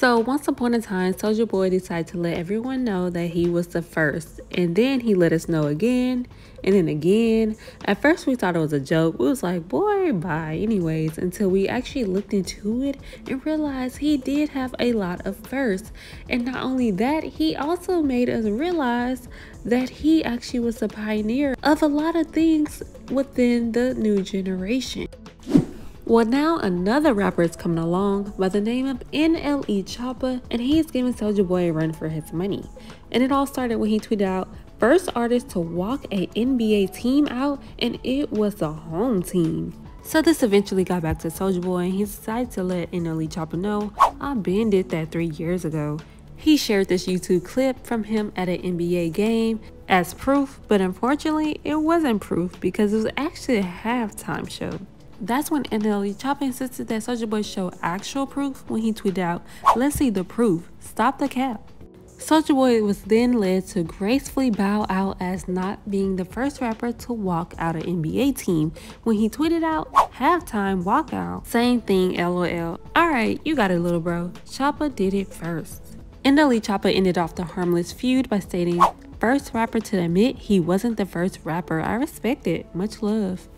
So once upon a time, Soulja Boy decided to let everyone know that he was the first. And then he let us know again and then again. At first we thought it was a joke. We was like, boy, bye anyways, until we actually looked into it and realized he did have a lot of firsts. And not only that, he also made us realize that he actually was a pioneer of a lot of things within the new generation. Well, now another rapper is coming along by the name of NLE Choppa, and he is giving Soulja Boy a run for his money. And it all started when he tweeted out, first artist to walk a NBA team out, and it was the home team. So this eventually got back to Soulja Boy, and he decided to let NLE Choppa know, I been did that three years ago. He shared this YouTube clip from him at an NBA game as proof, but unfortunately, it wasn't proof because it was actually a halftime show. That's when NLE Choppa insisted that Soulja Boy show actual proof when he tweeted out, let's see the proof, stop the cap. Soulja Boy was then led to gracefully bow out as not being the first rapper to walk out of an NBA team when he tweeted out, halftime walkout. Same thing, lol. Alright, you got it little bro. Choppa did it first. NLE Choppa ended off the harmless feud by stating, first rapper to admit he wasn't the first rapper. I respect it. Much love.